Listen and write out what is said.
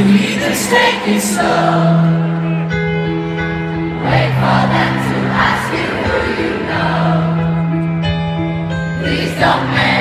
heat is it slow. Wait for them to ask you who you know. Please don't make.